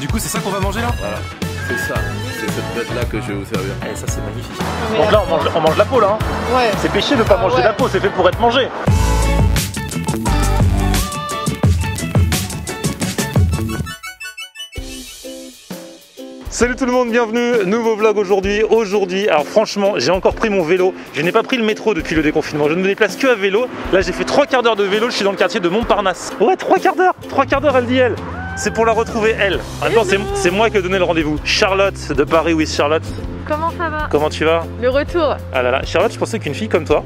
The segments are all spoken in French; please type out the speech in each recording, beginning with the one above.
Du coup, c'est ça qu'on va manger là Voilà, c'est ça. C'est cette bête là que je vais vous servir. Eh, ça c'est magnifique. Donc là, on mange, on mange la peau là. hein. Ouais. C'est péché de pas Ah manger ouais. la peau, c'est fait pour être mangé. Salut tout le monde, bienvenue, nouveau vlog aujourd'hui. Aujourd'hui, alors franchement, j'ai encore pris mon vélo. Je n'ai pas pris le métro depuis le déconfinement. Je ne me déplace que à vélo. Là, j'ai fait trois quarts d'heure de vélo. Je suis dans le quartier de Montparnasse. Ouais, trois quarts d'heure, trois quarts d'heure, elle dit elle. C'est pour la retrouver elle. En même temps, c'est- moi qui ai donné le rendez-vous. Charlotte de Paris with Charlotte. Comment ça va Comment tu vas Le retour. Ah là là, Charlotte, je pensais qu'une fille comme toi,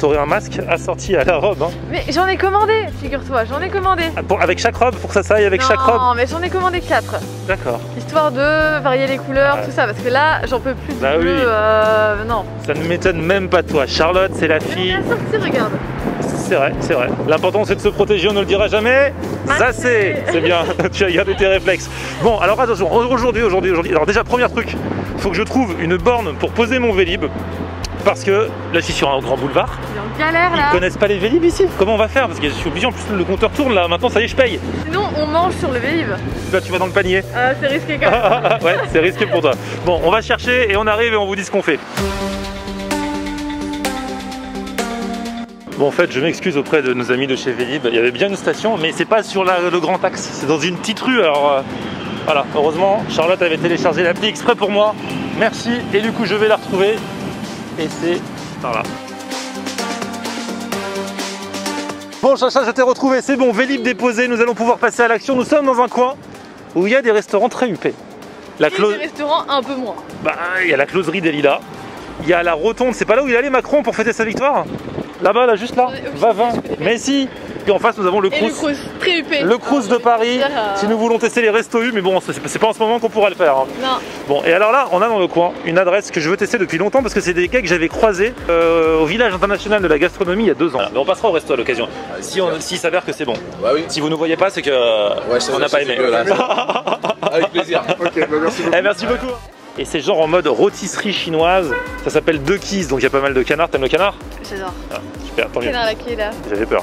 t'aurais un masque assorti à la robe. hein. Mais j'en ai commandé, figure-toi, j'en ai commandé. Ah, pour- avec chaque robe, pour que ça s'aille avec non, chaque robe mais j'en ai commandé 4. D'accord. Histoire de varier les couleurs, Ouais. tout ça. Parce que là, j'en peux plus Bah bleu. oui. euh, non. Ça ne m'étonne même pas toi. Charlotte, c'est la fille. est assorti, regarde. C'est vrai, c'est vrai. L'important c'est de se protéger, on ne le dira jamais. Ça c'est, c'est bien. tu as gardé tes réflexes. Bon, alors attention, aujourd'hui, aujourd'hui, aujourd'hui. Alors déjà, premier truc, faut que je trouve une borne pour poser mon Vélib. Parce que là je suis sur un grand boulevard. Il est en galère Ils là. connaissent pas les Vélib ici. Comment on va faire? Parce que je suis obligé, en plus le compteur tourne là. Maintenant ça y est, je paye. Sinon, on mange sur le Vélib. Là tu vas dans le panier. Ah, c'est risqué quand même. ouais, c'est risqué pour toi. Bon, on va chercher et on arrive et on vous dit ce qu'on fait. Bon, en fait, je m'excuse auprès de nos amis de chez Vélib. Il y avait bien une station, mais c'est pas sur la- le grand axe, c'est dans une petite rue. Alors euh, voilà, heureusement, Charlotte avait téléchargé l'appli exprès pour moi. Merci, et du coup, je vais la retrouver. Et c'est par là. Bon, Chacha, je t'ai retrouvé, c'est bon, Vélib déposé, nous allons pouvoir passer à l'action. Nous sommes dans un coin où il y a des restaurants très huppés. La Et clo- des restaurants un peu moins. bah, il y a la closerie des Lilas. Il y a la rotonde, c'est pas là où il allait Macron pour fêter sa victoire? Là-bas, là, juste là Va, je va connais pas. Mais si Puis en face, nous avons le Et le Crous. Crous, très huppé. Le Crous de Paris. dire, euh, Si nous voulons tester les restos U, mais bon, c'est pas en ce moment qu'on pourra le faire. hein. Non, Bon, et alors là, on a dans le coin une adresse que je veux tester depuis longtemps parce que c'est des quais que j'avais croisés euh, au village international de la gastronomie il y a deux ans. mais on passera au resto à l'occasion. Si on s'il s'avère que c'est bon. Bah oui. Si vous ne voyez pas, c'est que Ouais, on n'a pas aimé. Avec plaisir. Ok, bah merci beaucoup. Eh, merci beaucoup. Et c'est genre en mode rôtisserie chinoise. Ça s'appelle Duckies, donc il y a pas mal de canards. T'aimes le canard? J'adore. ah, Là. J'avais peur.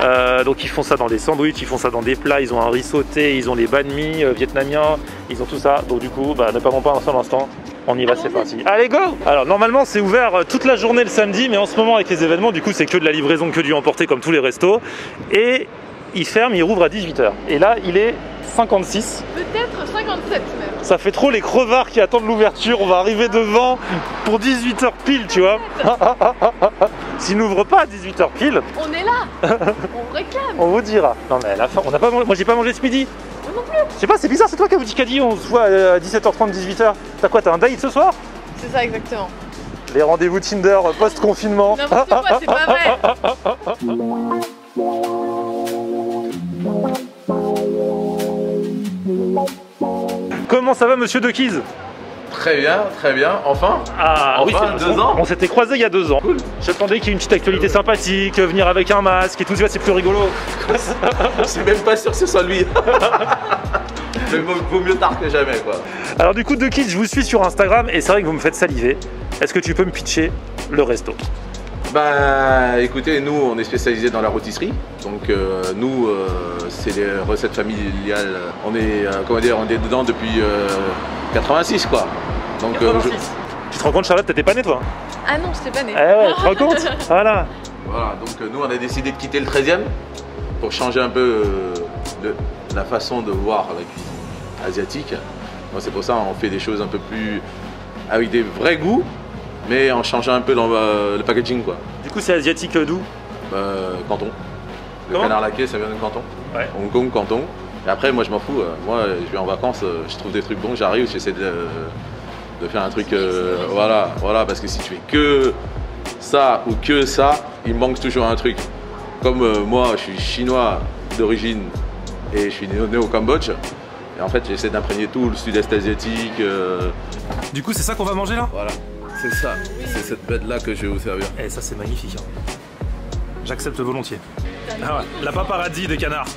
Euh, donc ils font ça dans des sandwichs, ils font ça dans des plats, ils ont un riz sauté, ils ont les banh mi euh, vietnamiens, ils ont tout ça. Donc du coup, bah, ne perdons pas un seul instant. On y va, c'est parti. Allez, go Alors normalement c'est ouvert euh, toute la journée le samedi, mais en ce moment avec les événements, du coup c'est que de la livraison, que du emporté comme tous les restos. Et il ferme, il rouvre à 18h. Et là il est 56. Peut-être 57 même. Ça fait trop les crevards qui attendent l'ouverture. On va arriver devant pour 18h pile, tu vois. S'ils n'ouvrent pas à 18h pile, On est là. on réclame. on vous dira. Non mais à la fin, on n'a pas mangé. Moi j'ai pas mangé ce midi. Moi non plus. Je sais pas, c'est bizarre, c'est toi qui as dit on se voit à 17h30, 18h. T'as quoi, t'as un date ce soir? C'est ça exactement. Les rendez-vous Tinder post-confinement. N'importe quoi, c'est pas vrai. Comment ça va monsieur De Keys Très bien, très bien. Enfin. Ah Enfin, c'est- deux on- ans. On s'était croisés il y a deux ans. J'attendais qu'il y ait une petite actualité sympathique, venir avec un masque et tout, tu vois, c'est plus rigolo. Je suis même pas sûr que ce soit lui. Mais vaut, vaut mieux tard que jamais quoi. Alors du coup, De Keys, je vous suis sur Instagram et c'est vrai que vous me faites saliver. Est-ce que tu peux me pitcher le resto? Bah écoutez, nous on est spécialisé dans la rôtisserie. Donc euh, nous euh, c'est les recettes familiales. On est euh, comment dire, on est dedans depuis euh, 86 quoi. Donc euh, je- Tu te rends compte, Charlotte, t'étais pas née, toi Ah non, je t'ai pas né. Eh ouais, tu te rends compte? Voilà. Voilà, donc euh, nous on a décidé de quitter le 13e pour changer un peu euh, de la façon de voir la cuisine asiatique. C'est pour ça on fait des choses un peu plus avec des vrais goûts, mais en changeant un peu dans, euh, le packaging quoi. Du coup, c'est asiatique euh, d'où? Euh, Canton. Le Comment? Canard laqué, ça vient de Canton. Ouais. Hong Kong, Canton. Et après, moi je m'en fous. euh, Moi, je vais en vacances, je trouve des trucs bons, j'arrive, j'essaie de, de faire un truc. euh, voilà, voilà, parce que si tu fais que ça ou que ça, il manque toujours un truc. Comme euh, moi, je suis chinois d'origine et je suis né, né au Cambodge. Et en fait, j'essaie d'imprégner tout le sud-est asiatique. euh, Du coup, c'est ça qu'on va manger là? Voilà, c'est ça. C'est cette bête là que je vais vous servir. Eh, ça c'est magnifique. hein. J'accepte volontiers. Ah ouais, la paparazzi des canards.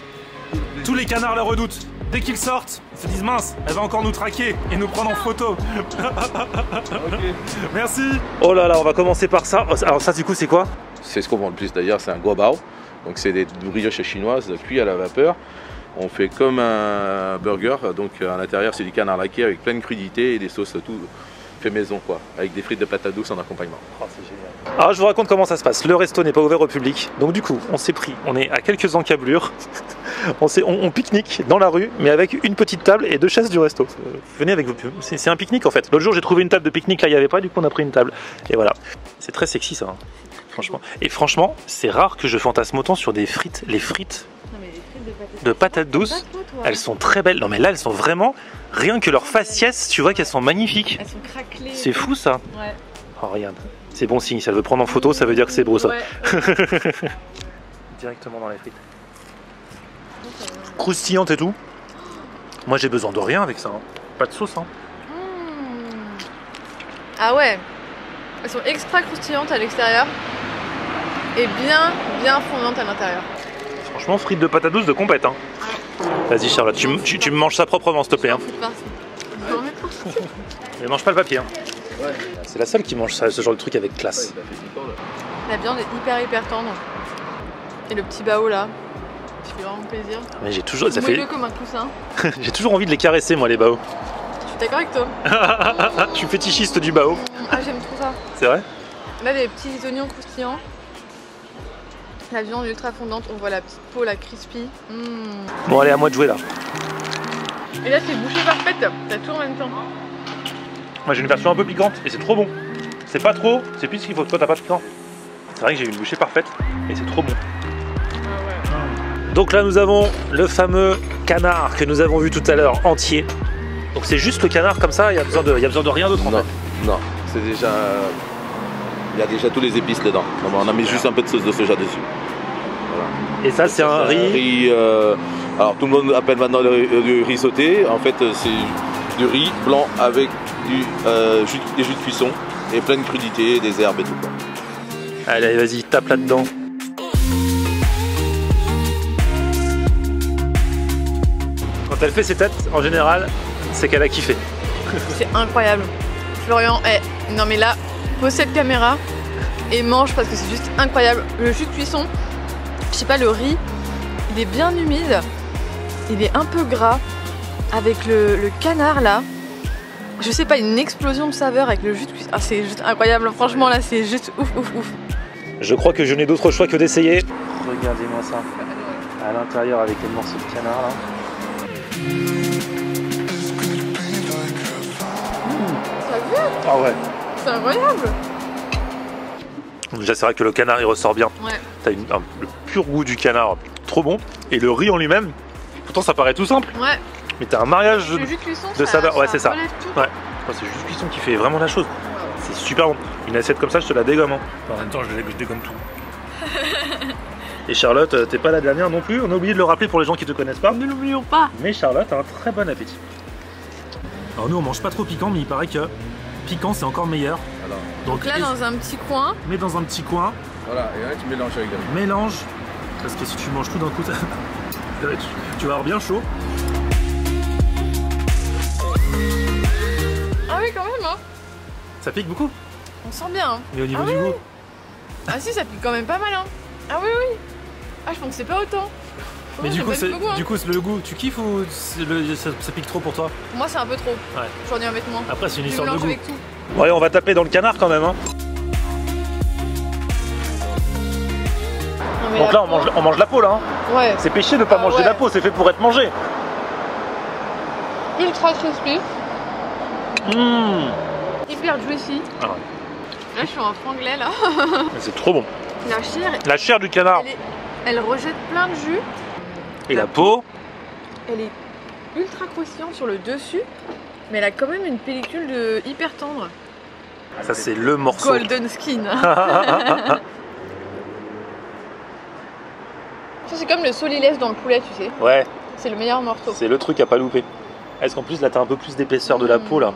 Tous les canards la redoutent. Dès qu'ils sortent, ils se disent mince, elle va encore nous traquer et nous prendre en photo. Merci. Oh là là, on va commencer par ça. Alors ça, du coup, c'est quoi? C'est ce qu'on vend le plus d'ailleurs, c'est un guabao. Donc c'est des brioches chinoises cuites à la vapeur. On fait comme un burger, donc à l'intérieur c'est du canard laqué avec plein de crudités et des sauces tout fait maison quoi, avec des frites de patate douce en accompagnement. Oh, c'est génial. Alors je vous raconte comment ça se passe. Le resto n'est pas ouvert au public, donc du coup on s'est pris, on est à quelques encablures, on, s'est- on, on pique-nique dans la rue, mais avec une petite table et deux chaises du resto. Euh, Venez avec vous, c'est c'est un pique-nique en fait. L'autre jour j'ai trouvé une table de pique-nique, là il n'y avait pas, du coup on a pris une table. Et voilà, c'est très sexy ça, hein, franchement. Et franchement, c'est rare que je fantasme autant sur des frites. Les frites de patates. douces, elles sont très belles. Non mais là elles sont vraiment, rien que leur faciès, tu vois qu'elles sont magnifiques. Elles sont craquelées. C'est fou ça. Ouais. Oh regarde, c'est bon signe, ça veut prendre en photo, ça veut dire que c'est beau ça. Ouais. Directement dans les frites. Croustillante et tout. Moi j'ai besoin de rien avec ça. hein. Pas de sauce. Hein. Mmh. Ah ouais. Elles sont extra croustillantes à l'extérieur et bien, bien fondantes à l'intérieur. Franchement, frites de patates douces de compète. Hein. Vas-y Charlotte, tu, m- tu- tu me manges ça proprement s'il te plaît. Hein. Foutre par-ci. Je vais en mettre partout. Mais mange pas le papier. Hein. C'est la seule qui mange ça, ce genre de truc avec classe. La viande est hyper, hyper tendre. Et le petit bao là, qui fait vraiment plaisir. Mais j'ai toujours, ça fait, comme un coussin. j'ai toujours envie de les caresser moi les baos. Je suis d'accord avec toi. Je suis fétichiste du bao. Ah, j'aime trop ça. C'est vrai? Là, des petits oignons croustillants. La viande ultra fondante, on voit la petite peau, la crispy. Mmh. Bon allez à moi de jouer là. Et là, c'est bouchée parfaite, t'as tout en même temps. Moi j'ai une version un peu piquante et c'est trop bon. C'est pas trop, c'est plus ce qu'il faut. Toi t'as pas de piquant. C'est vrai que j'ai une bouchée parfaite et c'est trop bon. Donc là nous avons le fameux canard que nous avons vu tout à l'heure entier. Donc c'est juste le canard comme ça, il y a besoin de, il y a besoin de rien d'autre en Non, fait. non, c'est déjà. Il y a déjà tous les épices dedans. On a mis juste un peu de sauce de soja dessus. Et ça c'est un riz. euh, alors tout le monde appelle maintenant le, le riz sauté. En fait, euh, c'est du riz blanc avec du, euh, jus, des jus de cuisson et plein de crudités, des herbes et tout. Quoi. Allez vas-y, tape là-dedans. Quand elle fait ses têtes, en général, c'est qu'elle a kiffé. C'est incroyable. Florian, eh, non mais là, pose cette caméra et mange parce que c'est juste incroyable. Le jus de cuisson, je sais pas, le riz, il est bien humide, il est un peu gras. Avec le, le canard là, je sais pas, une explosion de saveur avec le jus de cuisson. Ah, c'est juste incroyable, franchement là, c'est juste ouf, ouf, ouf. Je crois que je n'ai d'autre choix que d'essayer. Regardez-moi ça. À l'intérieur avec les morceaux de canard là. T'as vu Ah ouais. C'est incroyable Déjà c'est vrai que le canard il ressort bien. Ouais. T'as une- un- le pur goût du canard, trop bon. Et le riz en lui-même, pourtant ça paraît tout simple, Ouais, mais t'as un mariage de... le jus de cuisson, de ça, saveur, ouais, c'est ça. relève tout. Ouais. C'est juste cuisson qui fait vraiment la chose. C'est super bon. Une assiette comme ça, je te la dégomme. hein. En même temps, je, je dégomme tout. Et Charlotte, euh, t'es pas la dernière non plus. On a oublié de le rappeler pour les gens qui te connaissent pas. Ne l'oublions pas Mais Charlotte a un très bon appétit. Alors nous on mange pas trop piquant, mais il paraît que piquant c'est encore meilleur. Alors, Donc Là, dans un petit coin, mets dans un petit coin, voilà, et là tu mélanges avec riz. mélange, parce que si tu manges tout d'un coup, tu, tu vas avoir bien chaud. ah oui, quand même, hein. Ça pique beaucoup, on sent bien. Hein. mais au niveau Ah du oui, goût, Ah si, ça pique quand même pas mal, hein. Ah oui, oui. Ah, je pensais pas autant. Mais Oh, du coup, beaucoup, hein. du coup le goût, tu kiffes ou le- ça, ça pique trop pour toi? Pour moi, c'est un peu trop. Ouais. J'en ai avec moi. Après c'est une histoire de goût. avec tout. Ouais, on va taper dans le canard quand même. hein. Non, Donc là, on mange, on mange la peau là. hein. Ouais. C'est péché de pas Ah manger ouais. la peau, c'est fait pour être mangé. Ultra crispy, Mmh. hyper juicy. Ah ouais. Là, je suis en franglais, là. C'est trop bon. La chair, La chair du canard elle, est- elle rejette plein de jus. Et la peau. Elle est ultra croustillante sur le dessus. Mais elle a quand même une pellicule de hyper tendre. Ça c'est le morceau. Golden skin. Ça, c'est comme le solilès dans le poulet, tu sais. ouais, C'est le meilleur morceau. c'est le truc à pas louper. Est-ce qu'en plus là t'as un peu plus d'épaisseur de la peau là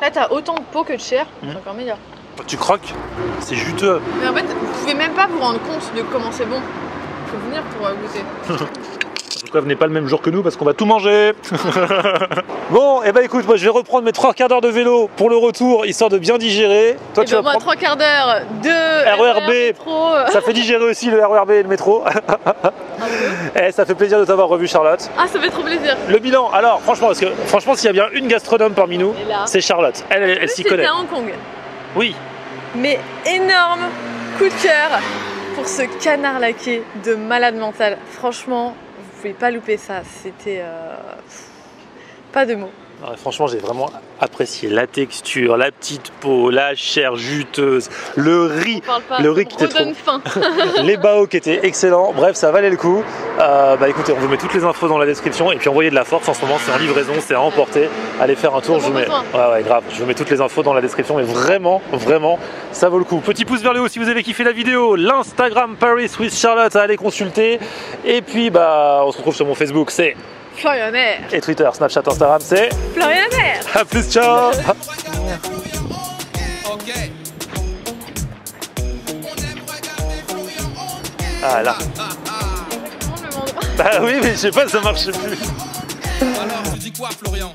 Là, t'as autant de peau que de chair. Mm. C'est encore meilleur. Tu croques, c'est juteux. Mais en fait, vous pouvez même pas vous rendre compte de comment c'est bon. Faut venir pour euh, goûter. tout cas, venez pas le même jour que nous parce qu'on va tout manger. bon, et eh ben écoute, moi je vais reprendre mes trois quarts d'heure de vélo pour le retour, histoire de bien digérer. Toi, tu vas moi, trois quarts d'heure de RERB. Ça fait digérer aussi le RERB et le métro. et eh, ça fait plaisir de t'avoir revu, Charlotte. Ah, ça fait trop plaisir. Le bilan, alors, franchement, parce que franchement, s'il y a bien une gastronome parmi nous, c'est Charlotte. Elle, elle, s'y connaît. à Hong Kong. Oui. Mais énorme coup de cœur pour ce canard laqué de malade mental. Franchement, vous pouvez pas louper ça. C'était euh, pas de mots franchement, j'ai vraiment apprécié la texture, la petite peau, la chair juteuse, le riz, le riz qui était trop... faim. les bao qui étaient excellents. Bref, ça valait le coup. Euh, bah écoutez, on vous met toutes les infos dans la description et puis envoyez de la force en ce moment, c'est en livraison, c'est à emporter. Allez faire un tour, je vous mets. Ouais, ouais, grave. Je vous mets toutes les infos dans la description, mais vraiment, vraiment, ça vaut le coup. Petit pouce vers le haut si vous avez kiffé la vidéo. L'Instagram Paris with Charlotte à aller consulter. Et puis, bah, on se retrouve sur mon Facebook, c'est Florian Et Twitter, Snapchat, Instagram, c'est Florian A plus, ciao. Ah là. Bah oui, mais je sais pas, ça marche plus. Alors, tu dis quoi, Florian?